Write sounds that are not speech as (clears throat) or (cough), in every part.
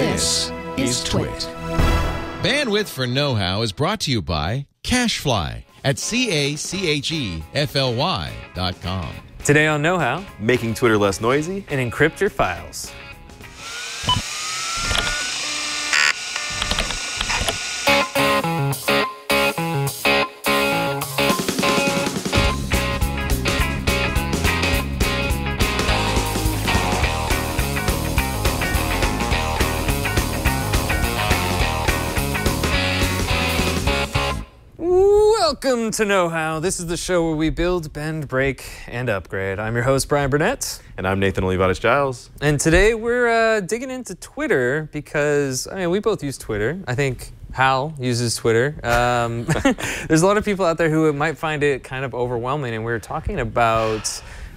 This is Twit. Bandwidth for Know How is brought to you by Cachefly at C A C H E F L Y dot com. Today on Know How, Making Twitter less noisy. and encrypt your files. Welcome to Know How. This is the show where we build, bend, break, and upgrade. I'm your host, Bryan Burnett. And I'm Nathan Olivarez Giles. And today we're uh, digging into Twitter because, I mean, we both use Twitter. I think Hal uses Twitter. Um, (laughs) there's a lot of people out there who might find it kind of overwhelming, and we are talking about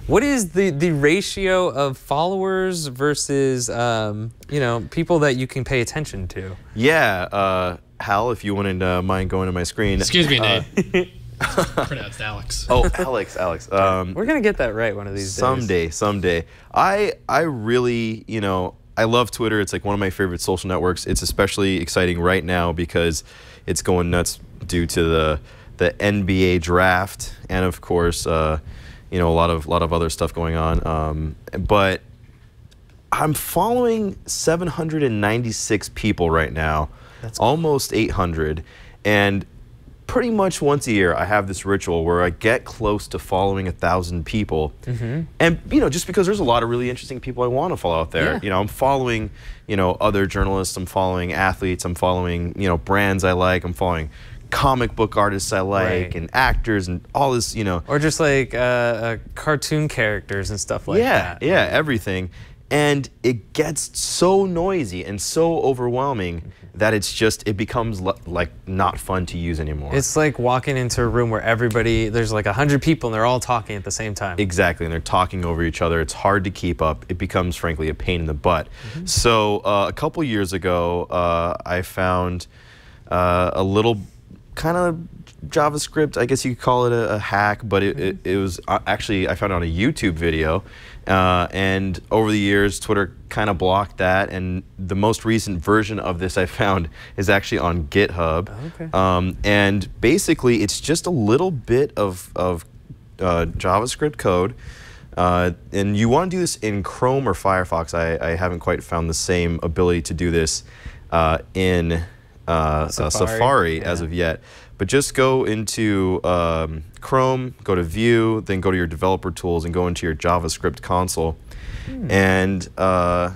what is the, the ratio of followers versus, um, you know, people that you can pay attention to. Yeah, uh, Hal, if you wouldn't uh, mind going to my screen. Excuse me, Uh, Nate. (laughs) Pronounced Alex. oh, Alex, Alex. Um, We're going to get that right one of these days. someday, someday. I I really, you know, I love Twitter. It's like one of my favorite social networks. It's especially exciting right now because it's going nuts due to the the NBA draft and of course, uh, you know, a lot of lot of other stuff going on. Um, but I'm following 796 people right now, almost 800, and pretty much once a year I have this ritual where I get close to following a thousand people, and you know, just because there's a lot of really interesting people I want to follow out there. Yeah. You know, I'm following, you know, other journalists, I'm following athletes, I'm following, you know, brands I like, I'm following comic book artists I like, Right. and actors, and all this, you know. Or just like uh, uh, cartoon characters and stuff like yeah, that. Yeah, yeah, everything. And it gets so noisy and so overwhelming that it's just it becomes like not fun to use anymore. It's like walking into a room where everybody, there's like a hundred people and they're all talking at the same time. Exactly, and they're talking over each other. It's hard to keep up. It becomes, frankly, a pain in the butt. So, uh, a couple years ago, uh, I found uh, a little kind of JavaScript, I guess you could call it a, a hack, but it, it, it was uh, actually, I found it on a YouTube video. Uh, and over the years, Twitter kind of blocked that. And the most recent version of this I found is actually on GitHub. Okay. Um, and basically, it's just a little bit of, of uh, JavaScript code. Uh, and you want to do this in Chrome or Firefox. I, I haven't quite found the same ability to do this uh, in uh, uh, Safari, Safari as of yet. But just go into um, Chrome, go to View, then go to your developer tools and go into your JavaScript console. And uh,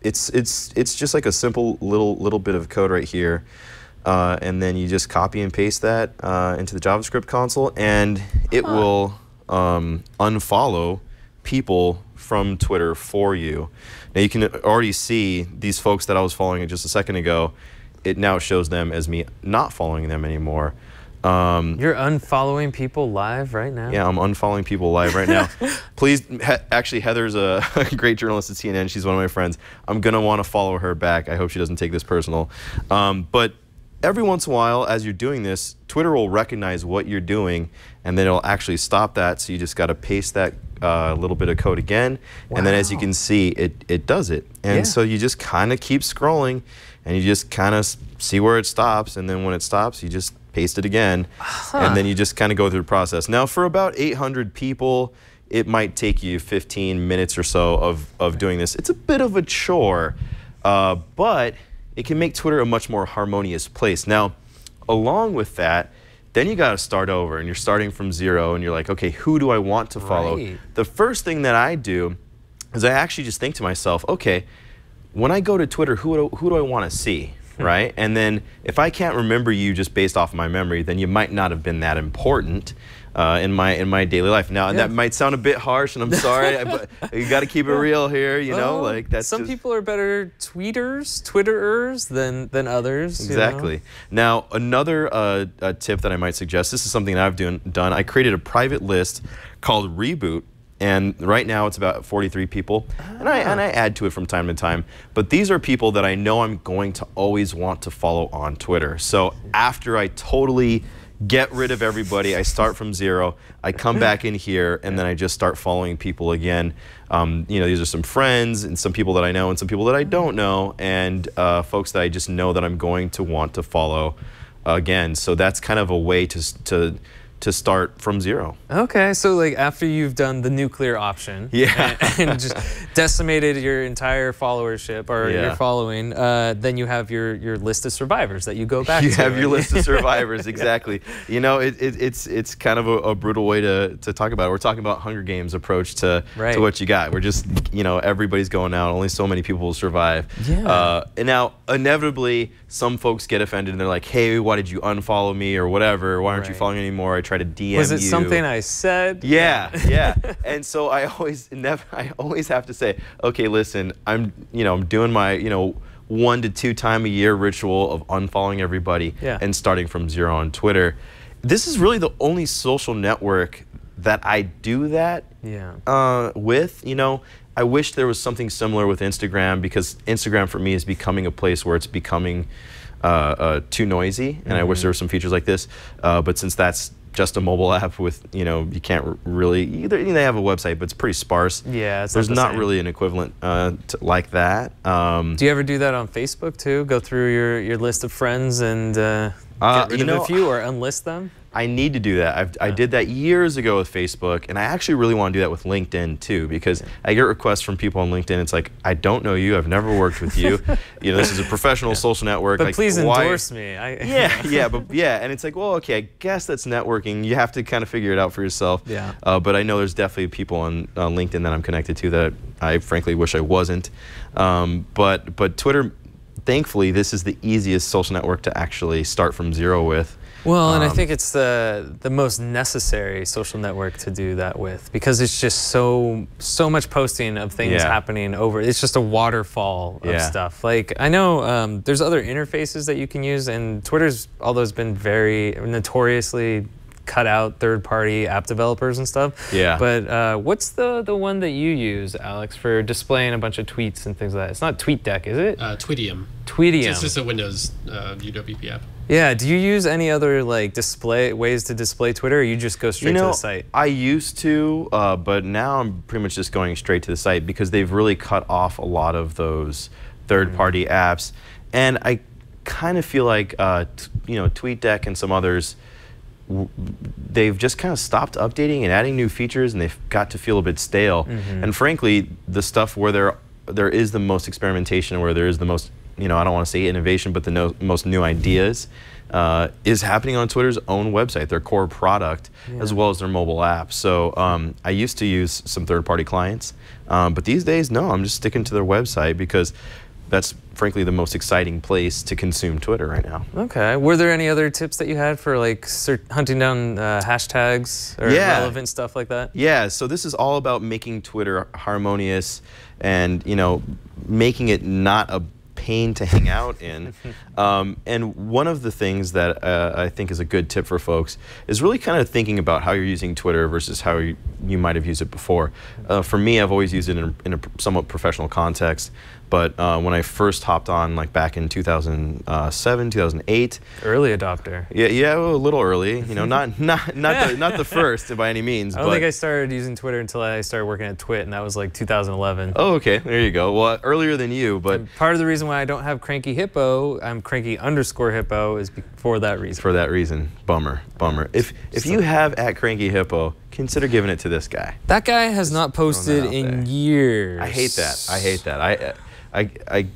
it's it's it's just like a simple little little bit of code right here, uh, and then you just copy and paste that uh, into the JavaScript console, and it will um, unfollow people from Twitter for you. Now you can already see these folks that I was following just a second ago. It now shows them as me not following them anymore. Um, You're unfollowing people live right now? yeah, I'm unfollowing people live right now. (laughs) Please, he- actually, Heather's a, (laughs) great journalist at CNN. She's one of my friends. I'm gonna want to follow her back. I hope she doesn't take this personal. Um, but every once in a while, as you're doing this, Twitter will recognize what you're doing, and then it'll actually stop that. So you just got to paste that uh, little bit of code again, and then as you can see, it it does it. And Yeah. so you just kind of keep scrolling, and you just kind of see where it stops, and then when it stops, you just paste it again, and then you just kind of go through the process. Now, for about 800 people, it might take you 15 minutes or so of, of doing this. It's a bit of a chore, uh, but it can make Twitter a much more harmonious place. Now, along with that, then you got to start over, and you're starting from zero, and you're like, okay, who do I want to follow? Right. The first thing that I do is I actually just think to myself, okay, when I go to Twitter, who do, who do I want to see? Right? And then if I can't remember you just based off my memory, then you might not have been that important uh, in my in my daily life. Now, and that might sound a bit harsh, and I'm sorry, (laughs) but you got to keep it real here. You know, like that's some just, people are better tweeters, twitterers than than others. you know? Exactly. Now, another uh, uh tip that I might suggest. This is something that I've doing, done. I created a private list called Reboot, and right now it's about 43 people, and I and I add to it from time to time. But these are people that I know I'm going to always want to follow on Twitter. So after I totally get rid of everybody. I start from zero. I come back in here, and then I just start following people again. Um, you know, these are some friends and some people that I know and some people that I don't know, and uh, folks that I just know that I'm going to want to follow again. So that's kind of a way to to to start from zero. Okay, so like after you've done the nuclear option, (laughs) Yeah. and, and just decimated your entire followership or Yeah. your following, uh, then you have your your list of survivors that you go back you to. have your list of (laughs) survivors exactly you know it, it, it's it's kind of a, a brutal way to, to talk about it we're talking about hunger games approach to, Right. to what you got we're just you know everybody's going out only so many people will survive Yeah. uh, and now inevitably some folks get offended and they're like hey why did you unfollow me or whatever why aren't you following anymore try to dm Was it you something I said? yeah, yeah. (laughs) And so I always never I always have to say, okay, listen, I'm you know, I'm doing my, you know, one to two time a year ritual of unfollowing everybody Yeah. and starting from zero on Twitter. This is really the only social network that I do that Yeah. uh, with. You know, I wish there was something similar with Instagram because Instagram for me is becoming a place where it's becoming uh, uh, too noisy, and I wish there were some features like this. Uh, but since that's just a mobile app with, you know, you can't really either. You know, they have a website, but it's pretty sparse. Yeah, it's not there's the not really an equivalent uh, to, like that. Um, Do you ever do that on Facebook too? Go through your, your list of friends and uh, Uh, get rid you of know, a few or unlist them? I need to do that. I've, I did that years ago with Facebook, and I actually really want to do that with LinkedIn too, because I get requests from people on LinkedIn. It's like, I don't know you. I've never worked with you. (laughs) you know, this is a professional social network. But like, please why- endorse me. I, (laughs) Yeah, (laughs) yeah, but yeah, and it's like, well, okay, I guess that's networking. You have to kind of figure it out for yourself. Yeah. Uh, but I know there's definitely people on, on LinkedIn that I'm connected to that I frankly wish I wasn't. Um, but but Twitter, thankfully, this is the easiest social network to actually start from zero with. Well, and I Um, think it's the the most necessary social network to do that with because it's just so so much posting of things Yeah. happening over. It's just a waterfall of Yeah. stuff. Like I know um, there's other interfaces that you can use, and Twitter's although has been very notoriously cut out third-party app developers and stuff. Yeah. But uh, what's the the one that you use, Alex, for displaying a bunch of tweets and things like that? It's not TweetDeck, is it? Uh, Tweetium. Tweetium. It's just a Windows uh, UWP app. Yeah. Do you use any other like display ways to display Twitter, or you just go straight you know, to the site? I used to, uh, but now I'm pretty much just going straight to the site because they've really cut off a lot of those third-party apps, and I kind of feel like uh, t- you know TweetDeck and some others. They've just kind of stopped updating and adding new features, and they've got to feel a bit stale. And frankly, the stuff where there there is the most experimentation, where there is the most you know I don't want to say innovation, but the no, most new ideas, uh, is happening on Twitter's own website, their core product, as well as their mobile app. So um, I used to use some third-party clients, um, but these days, no, I'm just sticking to their website because that's frankly the most exciting place to consume Twitter right now. Okay. Were there any other tips that you had for like hunting down uh, hashtags or Yeah. relevant stuff like that? Yeah, so this is all about making Twitter harmonious and, you know, making it not a pain to hang out in. (laughs) um, and one of the things that uh, I think is a good tip for folks is really kind of thinking about how you're using Twitter versus how you, you might have used it before. Uh, for me, I've always used it in a, in a somewhat professional context. But uh, when I first hopped on, like back in 2007, 2008, Early adopter. yeah, yeah, well, a little early, you know, not (laughs) not not the, not the (laughs) first by any means. I don't but think I started using Twitter until I started working at Twit, and that was like 2011. Oh, okay. There you go. Well, earlier than you, but Part of the reason why I don't have Cranky Hippo, I'm Cranky underscore Hippo, is for that reason. for that reason, bummer, bummer. If if you have at Cranky Hippo, consider giving it to this guy. that guy has not posted in years. I hate that. I hate that. I I I.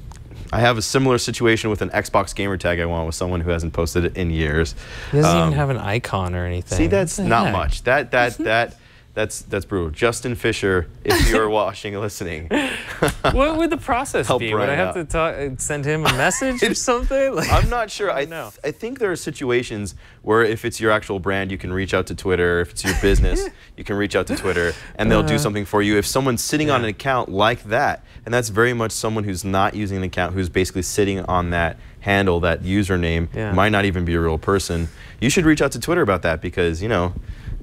I have a similar situation with an Xbox gamer tag I want with someone who hasn't posted it in years. He doesn't Um, even have an icon or anything. See, that's not heck? much. That that that that's that's brutal. Justin Fisher, if you're (laughs) watching and listening, (laughs) what would the process Help be? Would I have out. to talk, uh, send him a (laughs) message or something? Like, I'm not sure. I, know. th- I think there are situations where if it's your actual brand, you can reach out to Twitter. If it's your business, you can reach out to Twitter and they'll do something for you. If someone's sitting on Uh-huh. an account like that, and that's very much someone who's not using an account, who's basically sitting on that handle, that username, Yeah. might not even be a real person, you should reach out to Twitter about that because, you know,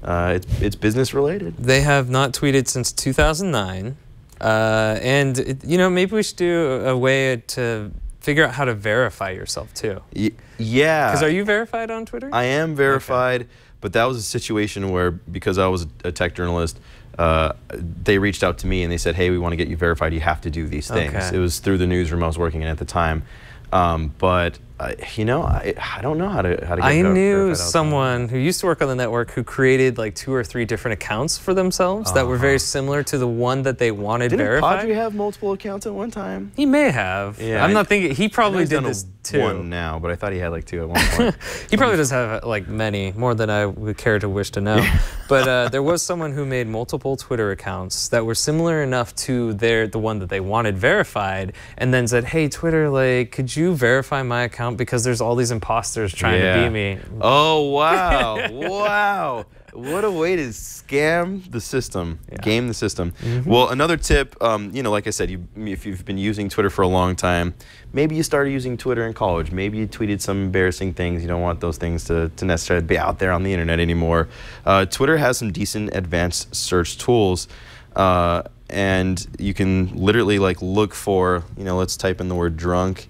uh, it's, it's business related. They have not tweeted since 2009. Uh, and, it, you know, maybe we should do a, a way to figure out how to verify yourself too. Y- yeah. Because are you verified on Twitter? I am verified, but that was a situation where because I was a tech journalist, uh, they reached out to me and they said, "Hey, we want to get you verified. You have to do these things." Okay. It was through the newsroom I was working in at the time, um, but uh, you know, I, I don't know how to how to. Get I knew someone who used to work on the network who created like two or three different accounts for themselves that were very similar to the one that they wanted Uh-huh. Didn't verified. Padre have multiple accounts at one time? he may have. Yeah, I'm I- not thinking. He probably did this too. One now, but I thought he had like two at one point. (laughs) He probably does have like many more than I would care to wish to know. (laughs) Yeah. but uh, there was someone who made multiple Twitter accounts that were similar enough to their the one that they wanted verified, and then said, "Hey, Twitter, like, could you verify my account because there's all these imposters trying to be me." Oh wow, (laughs) wow! What a way to scam the system, Yeah. game the system. Mm-hmm. Well, another tip, um, you know, like I said, you, if you've been using Twitter for a long time, maybe you started using Twitter in college. Maybe you tweeted some embarrassing things. You don't want those things to, to necessarily be out there on the internet anymore. Uh, Twitter has some decent advanced search tools. Uh, and you can literally like look for, you know, let's type in the word drunk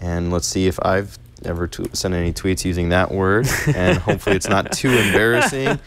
and let's see if I've ever sent any tweets using that word. and (laughs) hopefully it's not too embarrassing.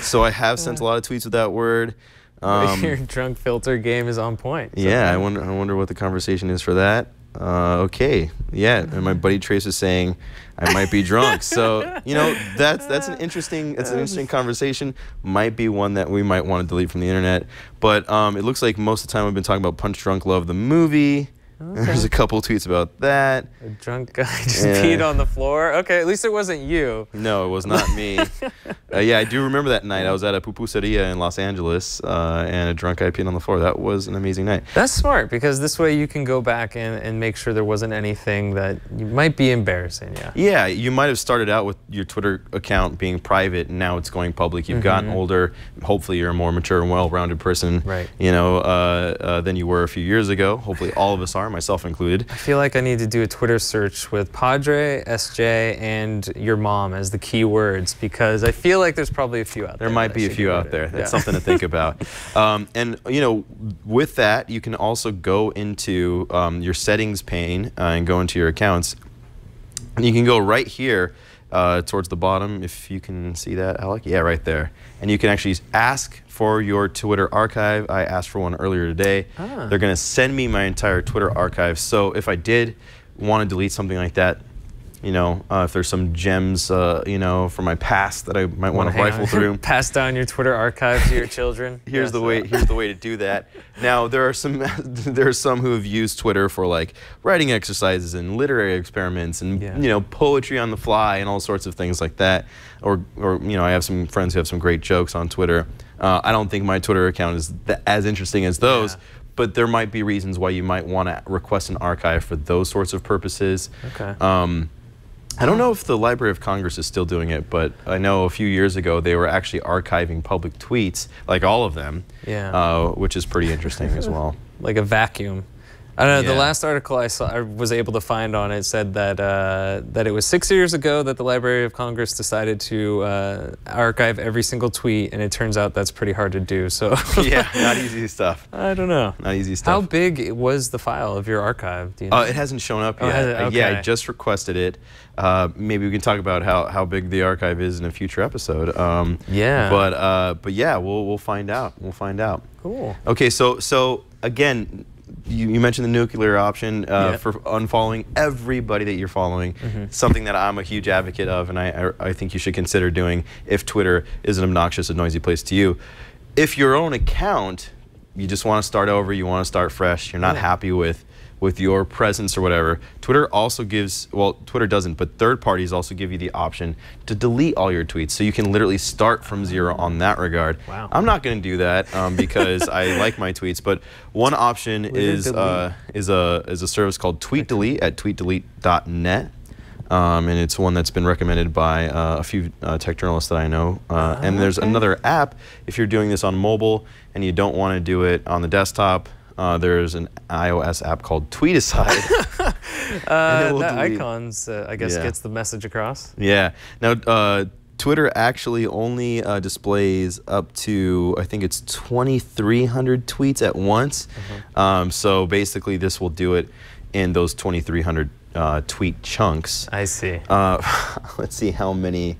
So I have sent a lot of tweets with that word. Um, Your (laughs) drunk filter game is on point. So- yeah, I wonder. I wonder what the conversation is for that. Uh, okay, yeah, and my buddy Trace is saying I might be drunk. So you know that's that's an interesting that's an interesting conversation. Might be one that we might want to delete from the internet. But um, it looks like most of the time we've been talking about Punch Drunk Love the movie. There's a couple tweets about that. A drunk guy (laughs) just Yeah. peed on the floor. Okay, at least it wasn't you. No, it was not me. (laughs) uh, yeah, I do remember that night. I was at a pupuseria in Los Angeles, uh, and a drunk guy peed on the floor. That was an amazing night. That's smart because this way you can go back and, and make sure there wasn't anything that you might be embarrassing. Yeah. Yeah, you might have started out with your Twitter account being private, and now it's going public. You've gotten older. Hopefully, you're a more mature and well-rounded person. Right. You know, uh, uh, than you were a few years ago. Hopefully, all of us are, myself included. I feel like I need to do a Twitter search with Padre, SJ, and your mom as the key words because I feel like there's probably a few out there. There might be a few out there. That's Yeah. something to think (laughs) about. Um, and you know, with that, you can also go into um, your settings pane uh, and go into your accounts. And you can go right here uh, towards the bottom, if you can see that, Alec. Yeah, right there. And you can actually ask for your Twitter archive. I asked for one earlier today. Ah. They're going to send me my entire Twitter archive. So if I did want to delete something like that, you know, uh, if there's some gems, uh, you know, from my past that I might want Wanna rifle on- through, (laughs) Pass down your Twitter archive to your children. (laughs) here's the way (laughs) here's the way to do that now there are some there are some who have used twitter for like writing exercises and literary experiments and Yeah. you know poetry on the fly and all sorts of things like that or or you know i have some friends who have some great jokes on twitter uh, i don't think my twitter account is as interesting as those Yeah. but there might be reasons why you might want to request an archive for those sorts of purposes Okay. um, I don't know if the Library of Congress is still doing it, but I know a few years ago they were actually archiving public tweets, like all of them, Yeah. uh, which is pretty interesting as well. (laughs) like a vacuum. I don't know. The last article I saw, I was able to find on it said that uh, that it was six years ago that the Library of Congress decided to uh, archive every single tweet, and it turns out that's pretty hard to do. So (laughs) yeah, not easy stuff. I don't know. Not easy stuff. How big was the file of your archive? Do you know? Uh, it hasn't shown up Oh, yet. it? Uh, Yeah, I just requested it. Uh, maybe we can talk about how, how big the archive is in a future episode. Um, Yeah. But uh, but yeah, we'll we'll find out. We'll find out. cool. Okay, so so again, you, you mentioned the nuclear option uh, Yeah. for unfollowing everybody that you're following. Something that I'm a huge advocate of, and I, I I think you should consider doing if Twitter is an obnoxious and noisy place to you. If your own account, you just want to start over, you want to start fresh, you're not Yeah. happy with with your presence or whatever. Twitter also gives well, Twitter doesn't, but third parties also give you the option to delete all your tweets, so you can literally start from zero on that regard. Wow. I'm not going to do that um, because I (laughs) like my tweets. But one option is uh, is a is a service called Tweet Delete at tweetdelete.net. Um, and it's one that's been recommended by uh, a few uh, tech journalists that I know. Uh, and there's okay. another app if you're doing this on mobile and you don't want to do it on the desktop. Uh, there's an iOS app called Tweeticide. (laughs) (laughs) Uh, that delete. icons, uh, I guess, Yeah. gets the message across. Yeah. Now, uh, Twitter actually only uh, displays up to I think it's 2,300 tweets at once. Um, so basically, this will do it in those 2,300 uh, tweet chunks. I see. Uh, (laughs) let's see how many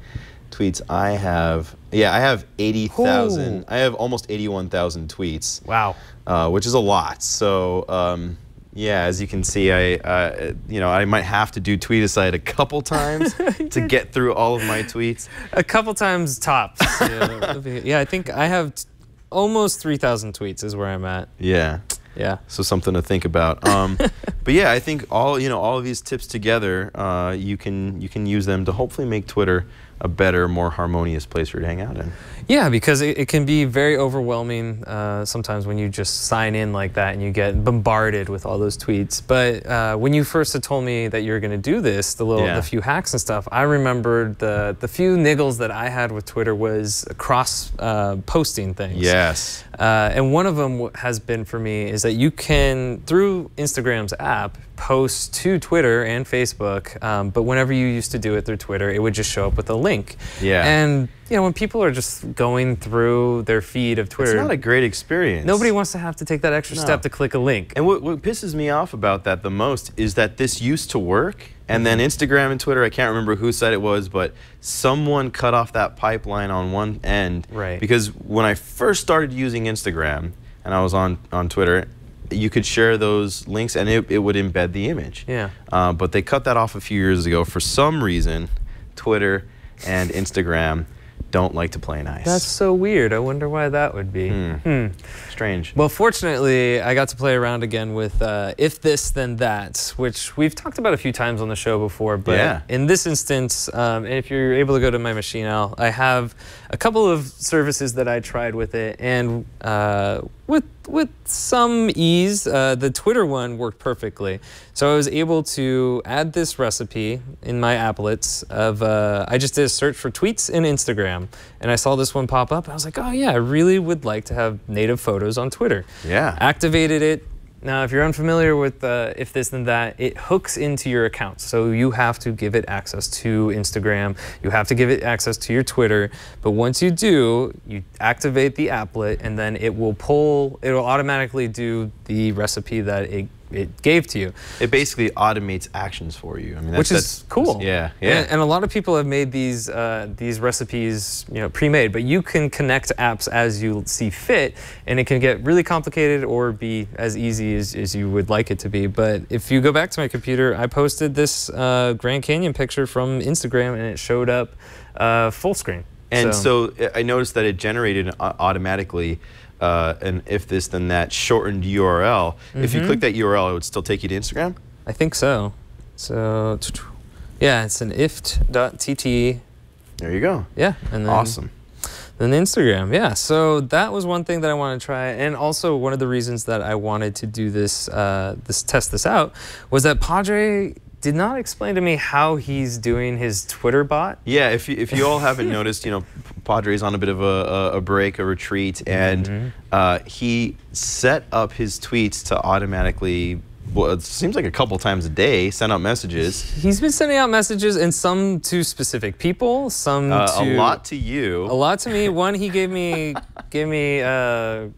tweets I have. Yeah, I have 80,000. I have almost 81,000 tweets, wow. Uh, which is a lot. So, um, yeah, as you can see, I, uh, you know, I might have to do Tweeticide a couple (laughs) times to get through all of my tweets. A couple times tops. yeah, (laughs) yeah, I think I have t- almost 3,000 tweets is where I'm at. Yeah. Yeah. So something to think about. Um, (laughs) but yeah, I think all you know, all of these tips together, uh, you can you can use them to hopefully make Twitter a better, more harmonious place for you to hang out in. Yeah, because it, it can be very overwhelming uh, sometimes when you just sign in like that and you get bombarded with all those tweets. But uh, when you first had told me that you were going to do this, the little, Yeah. the few hacks and stuff, I remembered the the few niggles that I had with Twitter was cross uh, posting things. Yes. Uh, and one of them has been for me is that you can, through Instagram's app, post to Twitter and Facebook. Um, but whenever you used to do it through Twitter, it would just show up with a link. Yeah. And you know, when people are just going through their feed of Twitter, It's not a great experience. nobody wants to have to take that extra No. step to click a link. And what, what pisses me off about that the most is that this used to work, and then Instagram and Twitter, I can't remember who said it was, but someone cut off that pipeline on one end. Right. Because when I first started using Instagram and I was on, on Twitter, you could share those links and it, it would embed the image. Yeah. Uh, but they cut that off a few years ago. For some reason, Twitter and Instagram don't like to play nice. That's so weird. I wonder why that would be. Hmm. strange. Well, fortunately, I got to play around again with uh, If This Then That, which we've talked about a few times on the show before. But Yeah. in this instance, um, and if you're able to go to my machine, Al, I have a couple of services that I tried with it, and uh, with with some ease, uh, the Twitter one worked perfectly. So I was able to add this recipe in my applets of uh, I just did a search for tweets in Instagram, and I saw this one pop up. I was like, oh yeah, I really would like to have native photos on Twitter yeah. activated it. Now, if you're unfamiliar with uh, if this then that, it hooks into your account. So you have to give it access to Instagram. You have to give it access to your Twitter. But once you do, you activate the applet, and then it will pull. It will automatically do the recipe that it, it gave to you. It basically automates actions for you. I mean, that's, which is cool. Yeah, yeah. And, and a lot of people have made these uh, these recipes, you know, pre-made. But you can connect apps as you see fit, and it can get really complicated or be as easy as, as you would like it to be. But if you go back to my computer, I posted this uh, Grand Canyon picture from Instagram, and it showed up uh, full screen. And so, I noticed that it generated automatically uh, an if this then that shortened URL. If Mm-hmm. you click that URL, it would still take you to Instagram. I think so. So yeah, it's an ift.tt. There you go. Yeah, and then Awesome. Then Instagram, yeah. So that was one thing that I wanted to try, and also one of the reasons that I wanted to do this, uh, this test this out, was that Padre did not explain to me how he's doing his Twitter bot. Yeah, if you, if you all haven't (laughs) noticed, you know, Padre's on a bit of a, a, break, a retreat, and Mm-hmm. uh, he set up his tweets to automatically. Well, it seems like a couple times a day send out messages. He's been sending out messages, and some to specific people, some Uh, to a lot to you. a lot to me. One, he gave me (laughs) gave me uh,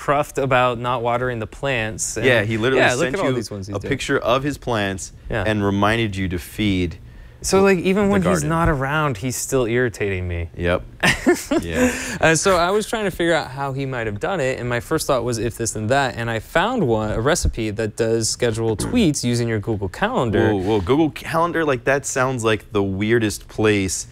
cruft about not watering the plants. and- Yeah, he literally yeah, sent you these ones he's a picture of his plants Yeah. and reminded you to feed. So like even when he's not around, he's still irritating me. Yep. (laughs) yeah. Uh, so I was trying to figure out how he might have done it, and my first thought was if this and that, and I found one a recipe that does schedule (clears throat) tweets using your Google Calendar. Whoa, whoa, Google Calendar, like that sounds like the weirdest place.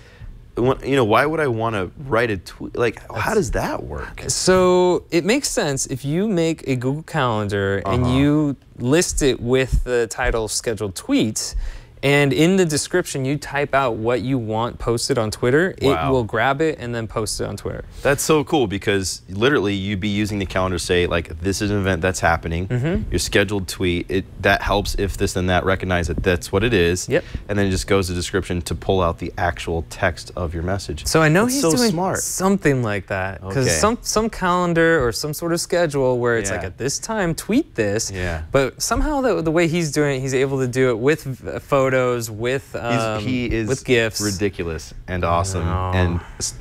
You know, why would I want to write a tweet? Like, how does that work? So it makes sense if you make a Google Calendar and Uh-huh. you list it with the title scheduled tweets. And in the description, you type out what you want posted on Twitter. Wow. It will grab it and then post it on Twitter. That's so cool because literally you'd be using the calendar to say like this is an event that's happening. Mm-hmm. Your scheduled tweet it that helps if this and that recognize that that's what it is. Yep. And then it just goes to description to pull out the actual text of your message. So I know That's he's so doing smart. something like that because Okay. some some calendar or some sort of schedule where it's like at this time tweet this. Yeah. But somehow the, the way he's doing it, he's able to do it with v- photos with um, he is with gifs. ridiculous and awesome know. and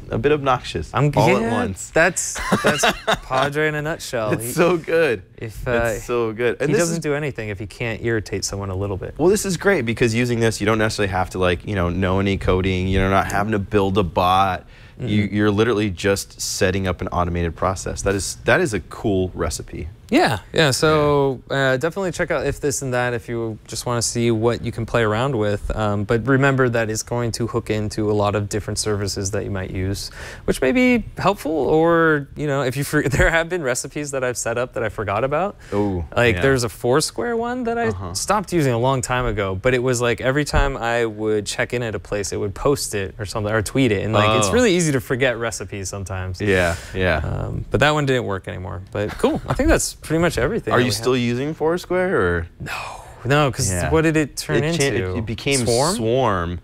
a bit obnoxious I'm all yeah, at once. That's that's (laughs) Padre in a nutshell. It's He- so good. if uh, it's so good. And he this doesn't is, do anything if he can't irritate someone a little bit. well, this is great because using this, you don't necessarily have to like you know know any coding. You're not having to build a bot. Mm-hmm. you're literally just setting up an automated process. That is that is a cool recipe. Yeah, yeah. So uh, definitely check out if this and that if you just want to see what you can play around with. Um, but remember that it's going to hook into a lot of different services that you might use, which may be helpful. Or you know, if you for, (laughs) there have been recipes that I've set up that I forgot about. Oh, Like yeah. there's a Foursquare one that I Uh-huh. stopped using a long time ago, but it was like every time I would check in at a place, it would post it or something or tweet it, and like it's Oh. really easy to forget recipes sometimes. Yeah, yeah. Um, but that one didn't work anymore. But (laughs) cool. I think that's pretty much everything. Are you still using Foursquare or? have. No, because Yeah. what did it turn it, into? it, became Swarm. Swarm,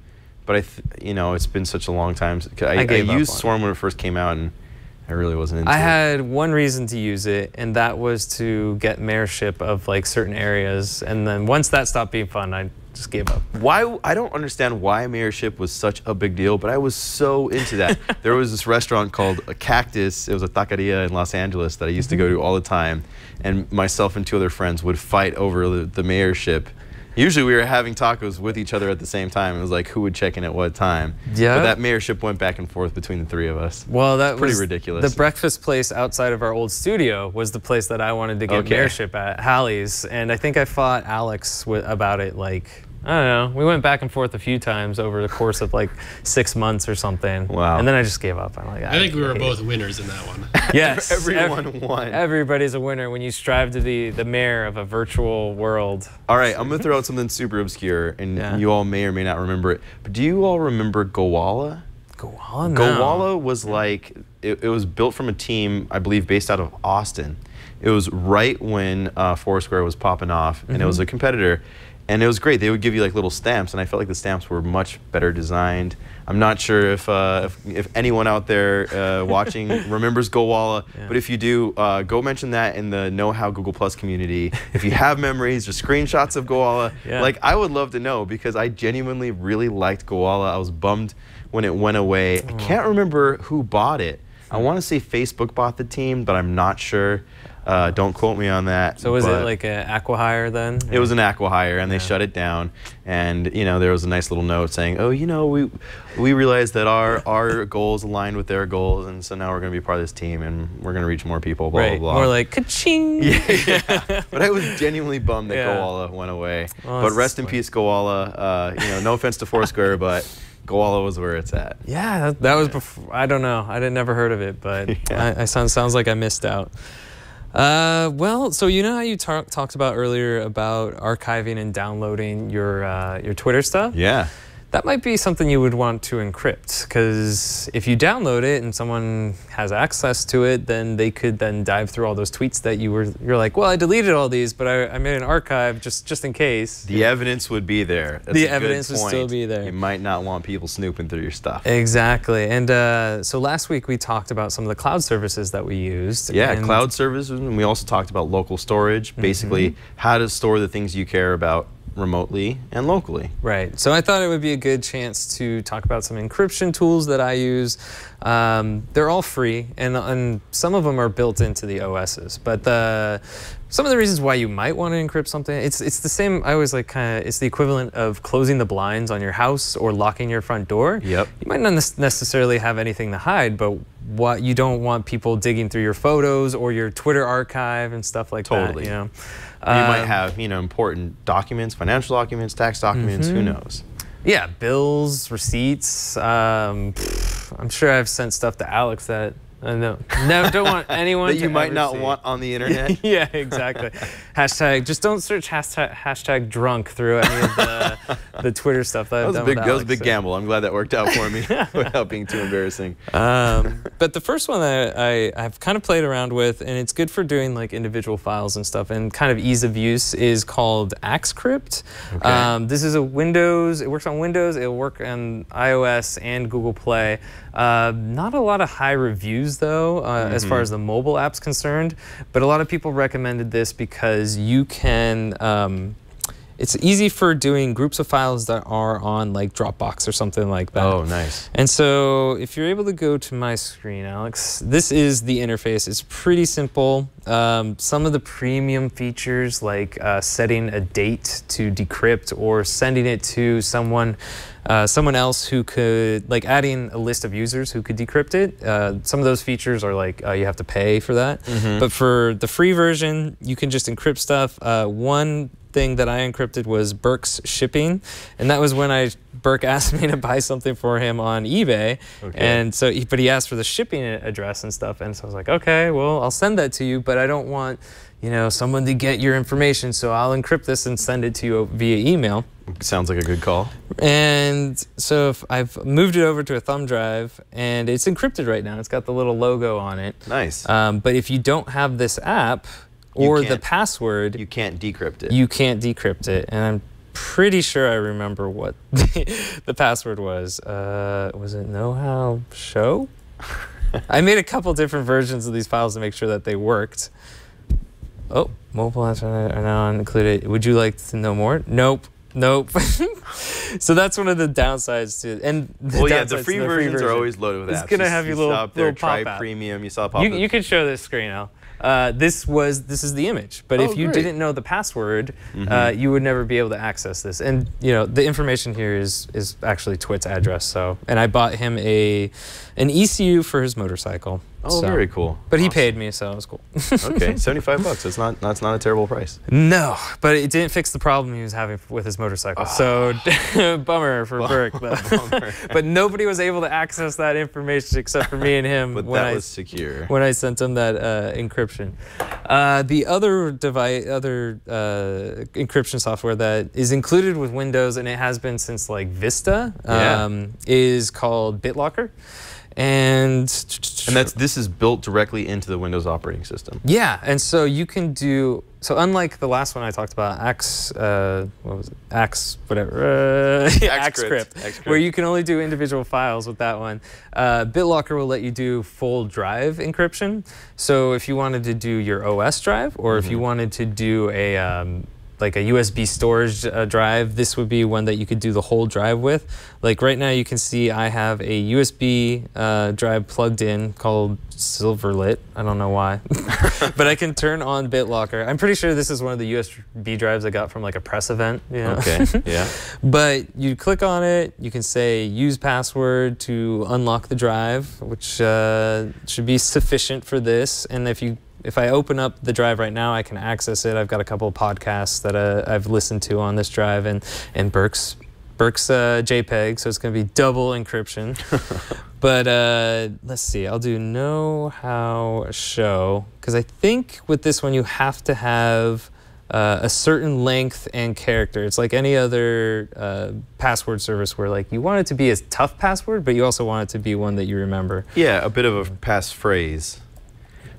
but I, th- you know, it's been such a long time. I, I I, used on it. Swarm when it first came out, and I really wasn't into I it. had one reason to use it, and that was to get mayorship of like certain areas. And then once that stopped being fun, I just gave up. Why I don't understand why mayorship was such a big deal, but I was so into that. (laughs) there was this restaurant called a Cactus. It was a taqueria in Los Angeles that I used to go to mm-hmm. all the time, and myself and two other friends would fight over the, the mayorship. Usually we were having tacos with each other at the same time. It was like who would check in at what time. Yeah. But that mayorship went back and forth between the three of us. Well, that Pretty was pretty ridiculous. The breakfast place outside of our old studio was the place that I wanted to get Okay. mayorship at, Hallie's, and I think I fought Alex about it. Like I don't know, we went back and forth a few times over the course of like six months or something. Wow. And then I just gave up. I'm like, I think we were both it." winners in that one. (laughs) (laughs) Yes, Everyone ev- won. Everybody's a winner when you strive to be the mayor of a virtual world. All right, I'm gonna throw out something super obscure, and Yeah. you all may or may not remember it. But do you all remember Gowalla? Go on. Gowalla was like it, it was built from a team, I believe, based out of Austin. It was right when uh, Foursquare was popping off, and it was a competitor, and it was great. They would give you like little stamps, and I felt like the stamps were much better designed. I'm not sure if uh, if, if anyone out there uh, watching (laughs) remembers Gowalla, Yeah. but if you do, uh, go mention that in the Know How Google Plus community. If you have memories or screenshots of Gowalla, Yeah. like I would love to know because I genuinely really liked Gowalla. I was bummed when it went away. I can't remember who bought it. I want to say Facebook bought the team, but I'm not sure. Uh, don't quote me on that. So was it like an acquihire then? It was an Acquihire, and they Yeah. shut it down. And you know, there was a nice little note saying, "Oh, you know, we we realized that our our goals aligned with their goals, and so now we're going to be part of this team, and we're going to reach more people." Blah right. blah blah. More like ka-ching. (laughs) yeah. (laughs) But I was genuinely bummed that Yeah. Gowalla went away. But rest in peace, Gowalla. Uh, you know, no offense to Foursquare, but Gowalla was where it's at. Yeah, that, that was before. I don't know. I did never heard of it, but (laughs) Yeah. I, I sound sounds like I missed out. Uh, well, so you know how you talk, talked about earlier about archiving and downloading your uh, your Twitter stuff. Yeah. That might be something you would want to encrypt because if you download it and someone has access to it, then they could then dive through all those tweets that you were you're like, well, I deleted all these, but I, I made an archive just just in case. The evidence would be there. That's The evidence would still be there. You might not want people snooping through your stuff. Exactly. And uh, so last week we talked about some of the cloud services that we used. Yeah, cloud services, and we also talked about local storage. Mm-hmm. Basically, how to store the things you care about remotely and locally. Right. So I thought it would be a good chance to talk about some encryption tools that I use. Um, they're all free, and, and some of them are built into the OSs. But the some of the reasons why you might want to encrypt something, it's it's the same. I always like kind of it's the equivalent of closing the blinds on your house or locking your front door. Yep. You might not necessarily have anything to hide, but what you don't want people digging through your photos or your Twitter archive and stuff like Totally. that. You know. you might Um, have, you know, important documents, financial documents, tax documents. Mm-hmm. Who knows? Yeah, bills, receipts. Um, I'm sure I've sent stuff to Alex that I know. No, don't want (laughs) anyone That to you might ever not see. want on the (laughs) internet. yeah, exactly. hashtag. Just don't search hashtag, hashtag drunk through any of the, the Twitter stuff that, That was a big, with that was a big so. gamble. I'm glad that worked out for me (laughs) without being too embarrassing. Um, but the first one that I, I've kind of played around with, and it's good for doing like individual files and stuff, and kind of ease of use, is called Axcrypt. Okay. Um, this is a Windows. It works on Windows. It'll work on iOS and Google Play. Uh, not a lot of high reviews though, uh, as far as the mobile app's concerned. But a lot of people recommended this because you can. Um, it's easy for doing groups of files that are on like Dropbox or something like that. Oh, nice. And so if you're able to go to my screen, Alex, this is the interface. It's pretty simple. Um, some of the premium features like uh, setting a date to decrypt or sending it to someone uh, someone else who could like adding a list of users who could decrypt it. Uh, some of those features are like uh, you have to pay for that. But for the free version, you can just encrypt stuff. Uh, one thing that I encrypted was Burke's shipping, and that was when I Burke (laughs) asked me to buy something for him on eBay, Okay. and so he, but he asked for the shipping address and stuff, and so I was like, okay, well I'll send that to you, but I don't want you know someone to get your information, so I'll encrypt this and send it to you via email. Sounds like a good call. And so if I've moved it over to a thumb drive, and it's encrypted right now. It's got the little logo on it. Nice. Um, but if you don't have this app or the password, you can't decrypt it. you can't decrypt it. And I'm pretty sure I remember what (laughs) the, the password was. Uh, was it know how show? I made a couple different versions of these files to make sure that they worked. Oh, mobile apps are now included. Would you like to know more? Nope. Nope. (laughs) so that's one of the downsides to and the well, yeah, the free versions version. are always loaded with apps. It's gonna You- have your you little- saw up there, little try pop-out. premium. You saw pop. You, you can show this screen now. Uh, this was this is the image, but Oh, if you great. Mm-hmm. didn't know the password, uh, you would never be able to access this. And you know the information here is is actually Twit's address. So, and I bought him a an ECU for his motorcycle. Oh, so- very cool. But he paid me, so it was cool. (laughs) okay, seventy-five bucks. That's not that's not a terrible price. no, but it didn't fix the problem he was having with his motorcycle. So (laughs) bummer for Burke. though. (laughs) Bummer. but nobody was able to access that information except for me and him But when that I was secure. when I sent him that uh, encryption. Uh, the other device, other uh, encryption software that is included with Windows and it has been since like Vista Yeah. um, is called BitLocker, and And that's this is built directly into the Windows operating system. yeah, and so you can do so. Unlike the last one I talked about, Axe, uh, what was it? Axe, whatever, uh, (laughs) yeah, Axcrypt. Axcrypt, Axcrypt. where you can only do individual files with that one. Uh, BitLocker will let you do full drive encryption. So if you wanted to do your OS drive, or if you wanted to do a um, like a USB storage uh, drive, this would be one that you could do the whole drive with. Like right now, you can see I have a USB uh, drive plugged in called Silverlit. I don't know why, (laughs) but I can turn on BitLocker. I'm pretty sure this is one of the USB drives I got from like a press event. You know? Okay. (laughs) yeah. But you click on it, you can say use password to unlock the drive, which uh, should be sufficient for this. And if you if I open up the drive right now, I can access it. I've got a couple of podcasts that uh, I've listened to on this drive, and and Burke's Burke's uh, JPEG, so it's going to be double encryption. (laughs) but uh, let's see, I'll do know how show because I think with this one you have to have uh, a certain length and character. It's like any other uh, password service where like you want it to be a tough password, but you also want it to be one that you remember. Yeah, a bit of a passphrase.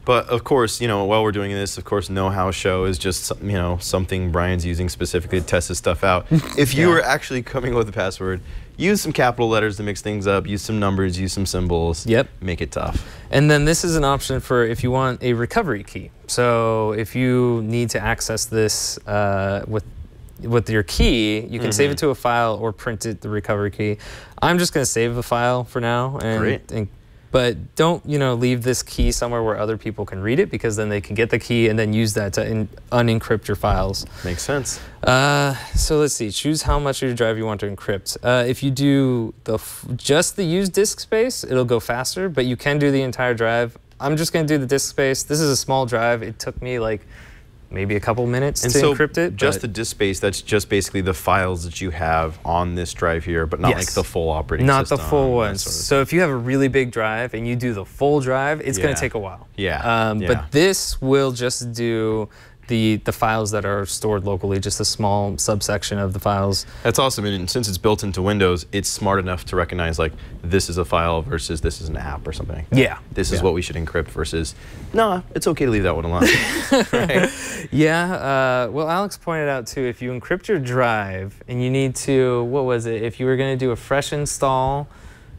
But of course, you know, while we're doing this, of course, know how show is just some- you know something Bryan's using specifically to test his stuff out. (laughs) if you Yeah. were actually coming up with a password, use some capital letters to mix things up. Use some numbers. Use some symbols. Yep. Make it tough. And then this is an option for if you want a recovery key. So if you need to access this uh, with with your key, you can save it to a file or print it the recovery key. I'm just going to save the file for now and, Great. and but don't you know leave this key somewhere where other people can read it because then they can get the key and then use that to unencrypt your files. Makes sense. Uh, so let's see. Choose how much of your drive you want to encrypt. Uh, if you do the f- just the used disk space, it'll go faster, but you can do the entire drive. I'm just gonna do the disk space. This is a small drive. It took me like maybe a couple minutes And to so, encrypt it. just the disk space. That's just basically the files that you have on this drive here, but not like the full operating not system. Not the full ones. sort of- So if you have a really big drive and you do the full drive, it's Yeah. gonna take a while. Yeah, Um, yeah. But this will just do the the files that are stored locally, just a small subsection of the files. That's awesome, and since it's built into Windows, it's smart enough to recognize like this is a file versus this is an app or something. Like that. Yeah. This is Yeah. what we should encrypt versus, nah, it's okay to leave that one alone. (laughs) right? Yeah. Uh, well, Alex pointed out too, if you encrypt your drive and you need to, what was it? If you were going to do a fresh install,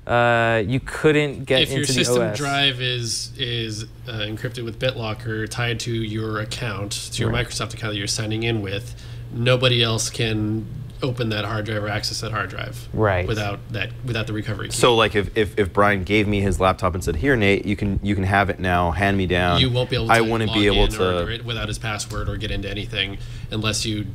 uh, you couldn't get if into your the system OS. drive is is uh, encrypted with BitLocker tied to your account, to your Right. Microsoft account that you're signing in with, nobody else can open that hard drive or access that hard drive Right. without that without the recovery key. So like if, if, if Bryan gave me his laptop and said, "Here, Nate, you can you can have it now. Hand me down." you won't be able to I wouldn't log be able in to. or, or without his password or get into anything unless you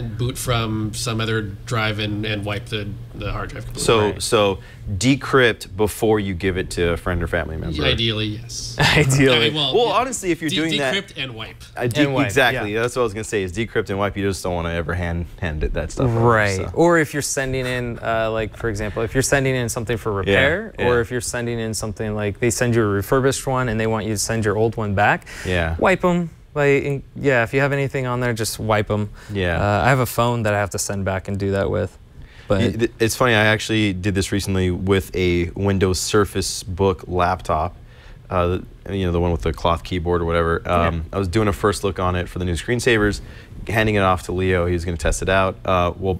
boot from some other drive and, and wipe the, the hard drive completely. so Right. so decrypt before you give it to a friend or family member. ideally yes (laughs) Ideally. Okay, well, Well, yeah. honestly, if you're De- doing that- decrypt and wipe I de- And wipe, exactly. yeah. That's what I was gonna say. Is decrypt and wipe. You just don't want to ever hand hand it that stuff. over, Right. so. Or if you're sending in, uh, like, for example, if you're sending in something for repair, yeah. or if you're sending in something like they send you a refurbished one and they want you to send your old one back, Yeah. wipe them. Like, yeah, if you have anything on there, just wipe them. Yeah. Uh, I have a phone that I have to send back and do that with. But It's funny. I actually did this recently with a Windows Surface Book laptop. Uh, the- you know, the one with the cloth keyboard or whatever. Um, I was doing a first look on it for the new screensavers, handing it off to Leo. He was going to test it out. Uh, well,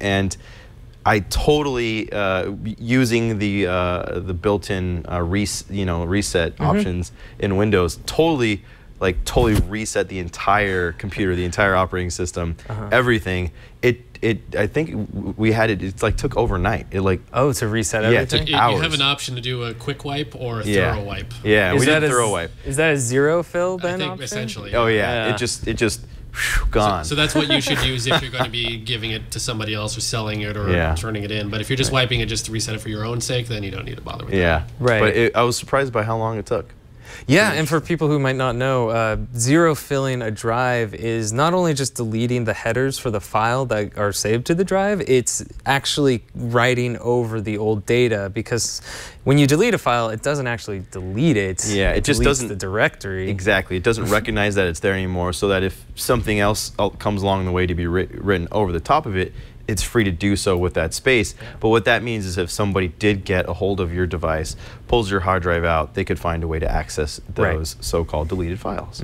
and I totally uh, using the uh, the built-in uh, res- you know reset options in Windows. Totally, like totally reset the entire computer, the entire operating system, uh-huh. everything. It it I think we had it. It's like took overnight. It like oh, to reset everything. Yeah, it everything. took you hours. have an option to do a quick wipe or a yeah thorough wipe Yeah, Is we that did a thorough wipe. Is that a zero fill I then? think option? essentially Oh yeah, Yeah. it just it just gone. So that's what you should (laughs) use if you're going to be giving it to somebody else or selling it or Yeah. turning it in. But if you're just wiping it just to reset it for your own sake, then you don't need to bother with that. yeah, Right. But it, I was surprised by how long it took. Yeah, and for people who might not know, uh, zero filling a drive is not only just deleting the headers for the file that are saved to the drive, it's actually writing over the old data because when you delete a file, it doesn't actually delete it. Yeah, it just deletes doesn't- the directory. Exactly. It doesn't (laughs) recognize that it's there anymore, so that if something else comes along the way to be writ- written over the top of it, it's free to do so with that space. But what that means is if somebody did get a hold of your device, pulls your hard drive out, they could find a way to access Right. those so-called deleted files.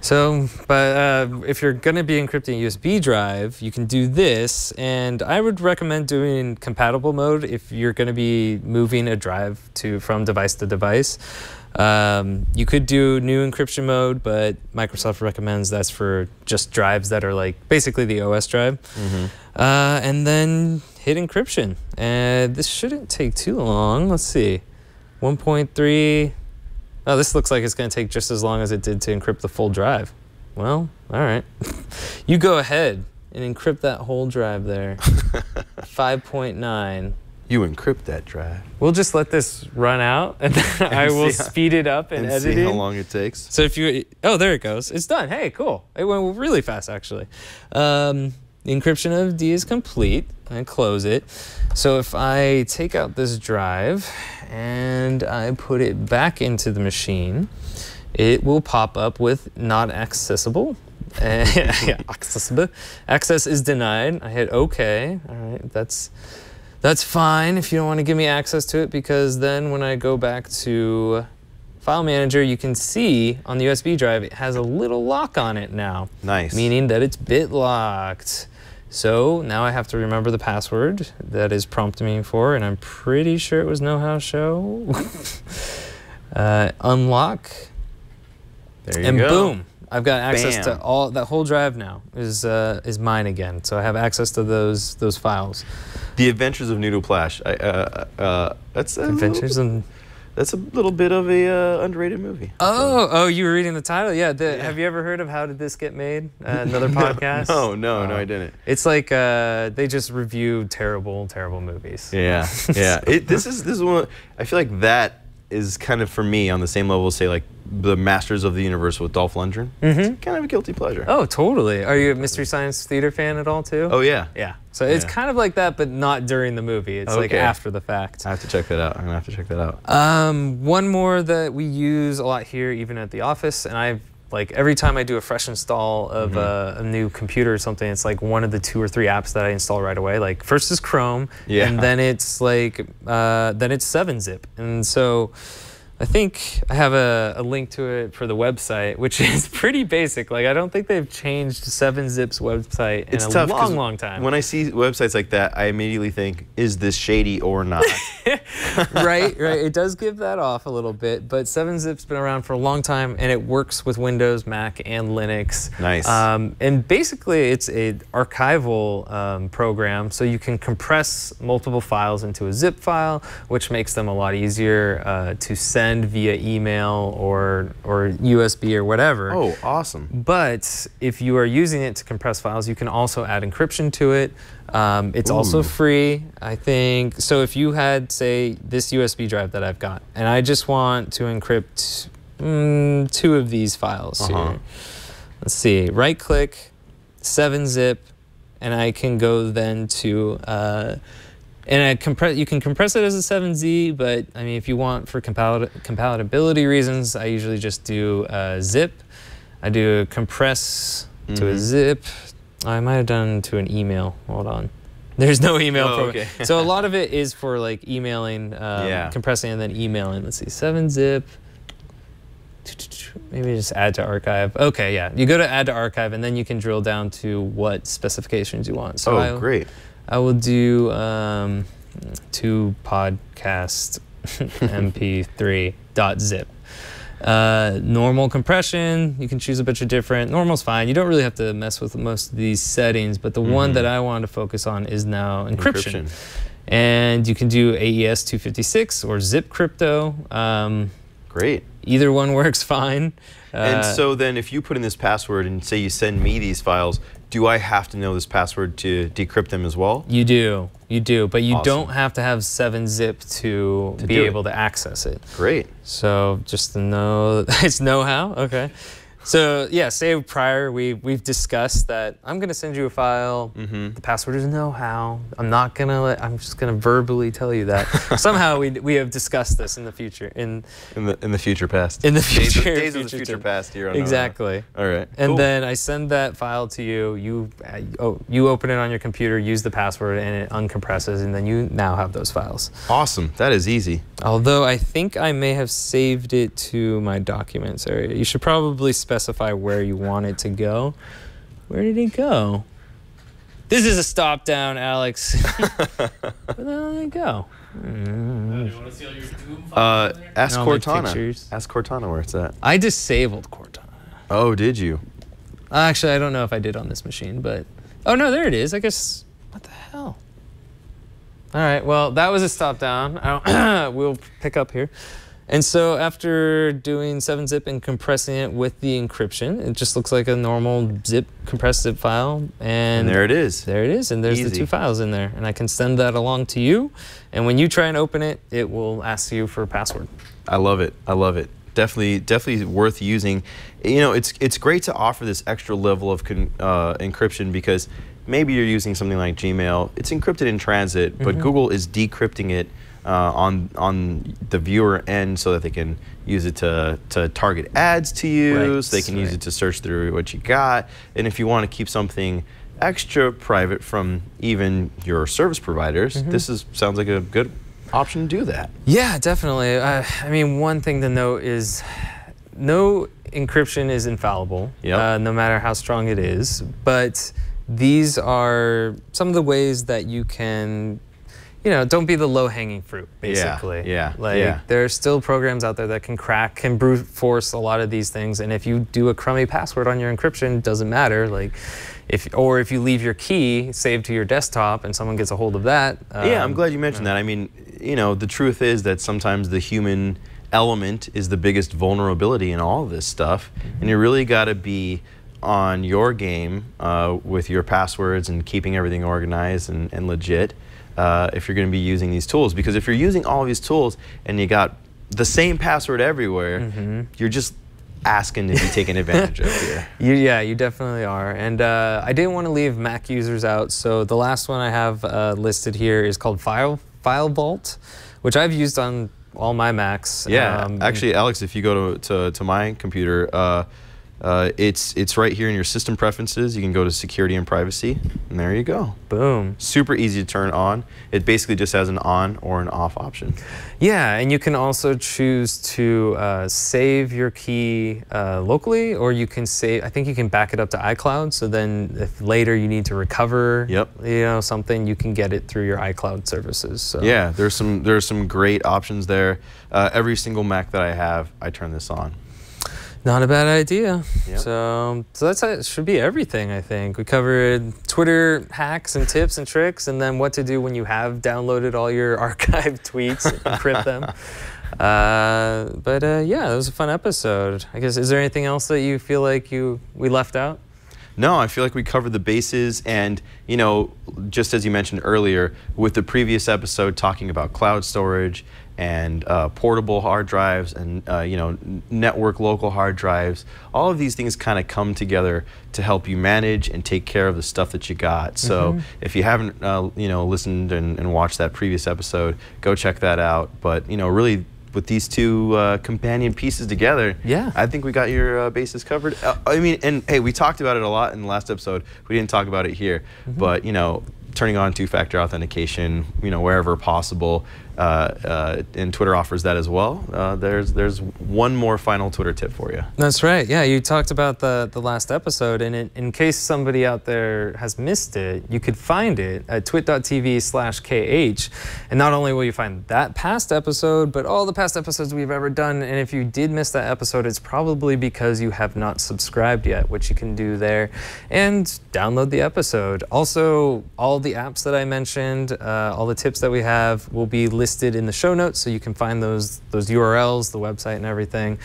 So, but uh, if you're going to be encrypting a USB drive, you can do this. And I would recommend doing compatible mode if you're going to be moving a drive to from device to device. Um, you could do new encryption mode, but Microsoft recommends that's for just drives that are like basically the OS drive. Uh, and then hit encryption. And this shouldn't take too long. Let's see. 1.3. Oh, this looks like it's going to take just as long as it did to encrypt the full drive. Well, all right. (laughs) you go ahead and encrypt that whole drive there. (laughs) 5.9. You encrypt that drive We'll just let this run out and (laughs) then (laughs) I will how- speed it up in and editing. see how long it takes. So if you, oh, there it goes. It's done. Hey, cool. It went really fast, actually. Um, the encryption of D is complete. I close it. So if I take out this drive and I put it back into the machine, it will pop up with not accessible. (laughs) Yeah, accessible. Access is denied. I hit OK. All right, that's that's fine if you don't want to give me access to it because then when I go back to File Manager, you can see on the USB drive it has a little lock on it now, Nice. meaning that it's bit locked. So now I have to remember the password that is prompting me for, and I'm pretty sure it was know how show. (laughs) uh, unlock, there you and go. And boom, I've got access to all that whole drive now is uh, is mine again. So I have access to those those files. The Adventures of Noodle Plash. I, uh, uh, that's a Adventures Little, and that's a little bit of a uh, underrated movie. Oh, oh, you were reading the title? Yeah, the, Yeah. Have you ever heard of How Did This Get Made? (laughs) Uh, another podcast? No, no, no. I didn't. It's like uh, they just review terrible, terrible movies. Yeah, (laughs) yeah. It, this is this is one. I feel like that is kind of for me on the same level. Say like the Masters of the Universe with Dolph Lundgren. It's kind of a guilty pleasure. Oh, totally. Are you a Mystery Science Theater fan at all, too? Oh, yeah. Yeah. So it's kind of like that, but not during the movie. It's like after the fact. I have to check that out. I'm gonna have to check that out. Um, one more that we use a lot here, even at the office, and I've like every time I do a fresh install of Mm-hmm. a, a new computer or something, it's like one of the two or three apps that I install right away. Like first is Chrome, Yeah. and then it's like uh, then it's 7-Zip, and so I think I have a, a link to it for the website, which (laughs) is pretty basic. Like I don't think they've changed 7-Zip's website in It's a tough long, long time. When I see websites like that, I immediately think, is this shady or not? (laughs) right, right. It does give that off a little bit, but 7-Zip's been around for a long time, and it works with Windows, Mac, and Linux. Nice. Um, and basically, it's a archival um, program, so you can compress multiple files into a zip file, which makes them a lot easier uh, to send via email or or USB or whatever. oh, awesome. But if you are using it to compress files, you can also add encryption to it. Um, it's also free, I think. So if you had, say, this USB drive that I've got, and I just want to encrypt mm, two of these files Uh-huh. here. Let's see. Right click, 7-zip, and I can go then to. Uh, and I compress, you can compress it as a 7Z, but I mean, if you want for compati- compatibility reasons, I usually just do uh, zip. I do a compress to a Mhm. zip. I might have done to an email. Hold on. (laughs) There's no email Oh, program. okay. (laughs) so a lot of it is for like emailing, um, Yeah. compressing and then emailing. Let's see, 7-zip. Maybe just add to archive. Okay, yeah. You go to add to archive and then you can drill down to what specifications you want. So oh, I, great. I will do um, to podcast (laughs) mp3 dot zip. Uh, normal compression, you can choose a bunch of different. Normal's fine. You don't really have to mess with most of these settings, but the one Mhm. that I wanted to focus on is now encryption. Encryption. And you can do AES 256 or zip crypto. Um, Great. either one (laughs) works fine. and Uh, so then if you put in this password and say you send me these files, do I have to know this password to decrypt them as well? You do, you do, but you Awesome. don't have to have 7-zip to, To be do it. able to access it. Great. So just to know, (laughs) it's know-how. Okay. So yeah, say prior we we've discussed that I'm gonna send you a file. Mm-hmm. The password is know-how. I'm not gonna let. I'm just gonna verbally tell you that. (laughs) Somehow we we have discussed this in the future in In the in the future past. in the future. of, days of the future future tense. past here on Exactly. All right. And Cool. then I send that file to you. You uh, oh, you open it on your computer, use the password, and it uncompresses, and then you now have those files. awesome. That is easy. Although I think I may have saved it to my documents area. You should probably specify where you want it to go. Where did it go? This is a stop down, Alex. (laughs) where the hell did it go? Mm. want to see all your Doom Uh, ask All Cortana. Ask Cortana where it's at. I disabled Cortana. Oh, did you? Actually, I don't know if I did on this machine, but oh no, there it is. I guess. What the hell? All right. Well, that was a stop down. I don't- (clears throat) we'll pick up here. And so after doing 7-zip and compressing it with the encryption, it just looks like a normal zip compressed zip file. And, And there it is. there it is. And there's the two files in there. And I can send that along to you. And when you try and open it, it will ask you for a password. I love it. I love it. Definitely, definitely worth using. You know, it's it's great to offer this extra level of con, uh, encryption because maybe you're using something like Gmail. It's encrypted in transit, but Mhm. Google is decrypting it uh, on on the viewer end so that they can use it to to target ads to you. Right, So they can use it to search through what you got. And if you want to keep something extra private from even your service providers, Mm-hmm. this is sounds like a good option to do that. Yeah, definitely. Uh, I mean, one thing to note is no encryption is infallible, Yep. uh, no matter how strong it is. But these are some of the ways that you can, you know, don't be the low hanging fruit, basically. yeah, yeah Like, yeah. there are still programs out there that can crack, can brute force a lot of these things. And if you do a crummy password on your encryption, it doesn't matter. Like, if, or if you leave your key saved to your desktop and someone gets a hold of that. yeah, I'm um, glad you mentioned that. I mean, you know, the truth is that sometimes the human element is the biggest vulnerability in all of this stuff, and you really got to be on your game uh, with your passwords and keeping everything organized and, and legit uh, if you're going to be using these tools. Because if you're using all these tools and you got the same password everywhere, Mm-hmm. you're just asking to be taken advantage of here. (laughs) You, yeah, you definitely are. And uh, I didn't want to leave Mac users out, so the last one I have uh, listed here is called File File Vault, which I've used on all my Macs. Yeah, Um, actually, Alex, if you go to, to, to my computer, uh, Uh, it's it's right here in your system preferences. You can go to security and privacy, and there you go. Boom. Super easy to turn on. It basically just has an on or an off option. Yeah, and you can also choose to uh, save your key uh, locally, or you can save. I think you can back it up to iCloud. So then, if later you need to recover, Yep. you know, something, you can get it through your iCloud services. So Yeah, there's some there's some great options there. Uh, every single Mac that I have, I turn this on. Not a bad idea. Yep. So, so that's it should be everything. I think we covered Twitter hacks and tips and tricks, and then what to do when you have downloaded all your (laughs) archived tweets, encrypt them. (laughs) Uh, but uh, yeah, it was a fun episode. I guess is there anything else that you feel like you we left out? No, I feel like we covered the bases, and you know, just as you mentioned earlier, with the previous episode talking about cloud storage and uh, portable hard drives and uh, you know network local hard drives, all of these things kind of come together to help you manage and take care of the stuff that you got. So if you haven't uh, you know listened and, and watched that previous episode, go check that out. But you know, really. With these two uh, companion pieces together, Yeah. I think we got your uh, bases covered. Uh, I mean, and hey, we talked about it a lot in the last episode. We didn't talk about it here, but you know, turning on two-factor authentication, you know, wherever possible, uh, uh, and Twitter offers that as well. Uh, there's there's one more final Twitter tip for you. That's right. Yeah, you talked about the the last episode, and in, in case somebody out there has missed it, you could find it at twit.tv/kh, and not only will you find that past episode, but all the past episodes we've ever done. And if you did miss that episode, it's probably because you have not subscribed yet, which you can do there, and download the episode. Also, all the apps that I mentioned, uh, all the tips that we have, will be listed in the show notes, so you can find those those URLs, the website, and everything.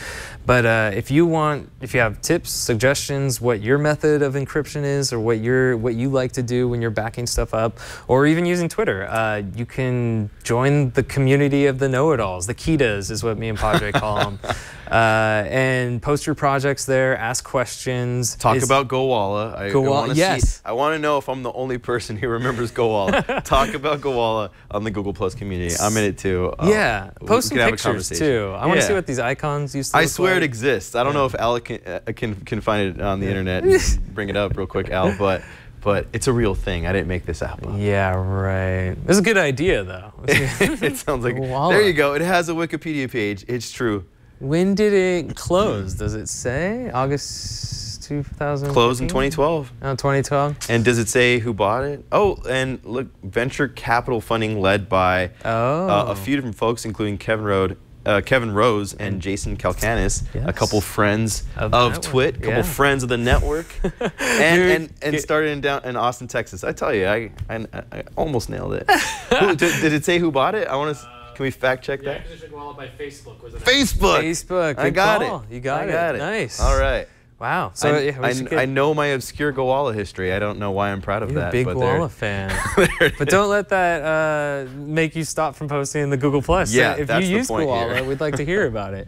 But uh, if you want, if you have tips, suggestions, what your method of encryption is, or what your what you like to do when you're backing stuff up, or even using Twitter, uh, you can join the community of the know-it-alls. The Kitas is what me and Padre call them, (laughs) uh, and post your projects there. Ask questions. Talk Is- about Gowalla. I, Gowalla- I wanna yes. See, I want to know if I'm the only person who remembers Gowalla. (laughs) Talk about Gowalla on the Google Plus community. I'm in it too. Uh, Yeah, post some can have a pictures too. I want to Yeah. see what these icons used to. I swear like. it exists. I don't know if Al can, uh, can can find it on the internet. (laughs) and bring it up real quick, Al. But but it's a real thing. I didn't make this app up. Yeah, right. It's a good idea though. (laughs) it sounds like Koala. there you go. It has a Wikipedia page. It's true. When did it close? Does it say August 2000? Closed in 2012. Oh, 2012. And does it say who bought it? Oh, and look, venture capital funding led by Oh. uh, a few different folks, including Kevin Rode. Uh, Kevin Rose and Jason Calacanis, a couple friends Of of, Twit, a couple yeah. friends of the network, (laughs) and and, and started in down in Austin, Texas. I tell you, I I, I almost nailed it. (laughs) who, did, did it say who bought it? I want to. Can we fact check that? by Facebook was Facebook. Facebook. I got call. it. You got I it. got it. Nice. All right. Wow. So I, yeah, I- should I know my obscure Gowalla history. I don't know why I'm proud of You're that. a big but there- Koala fan. (laughs) but don't let that uh, make you stop from posting in the Google Plus. Yeah, if that's you use point Koala, here. we'd like to hear (laughs) about it.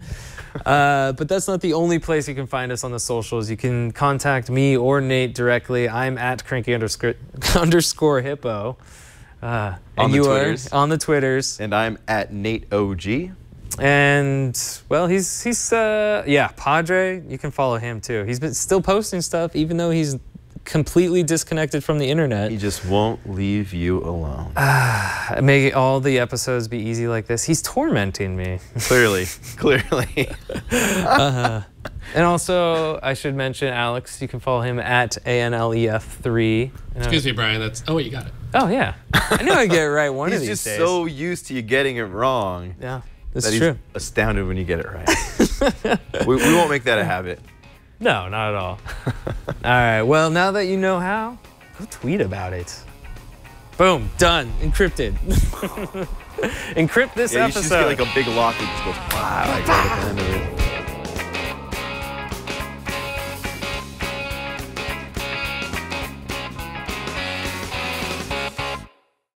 Uh, but that's not the only place you can find us on the socials. You can contact me or Nate directly. I'm at cranky underscore (laughs) underscore hippo. Uh, On and the you Twitters. are on the Twitters. And I'm at Nate OG. And well, he's he's uh, yeah, Padre. You can follow him too. He's been still posting stuff even though he's completely disconnected from the internet. He just won't leave you alone. Ah, may all the episodes be easy like this. He's tormenting me. (laughs) clearly, clearly. (laughs) Uh-huh. And also, I should mention Alex. You can follow him at Anelf3. Excuse me, Bryan. That's oh wait, you got it. Oh yeah, I knew I'd get it right one (laughs) He's of these days. He's just so used to you getting it wrong yeah, that's that he's true. astounded when you get it right. we, we won't make that a habit. No, not at all. (laughs) all right. Well, now that you know how, go tweet about it. Boom, done, encrypted. (laughs) Encrypt this Yeah, you should episode. just get like a big lock that just goes wow like right at the end of it.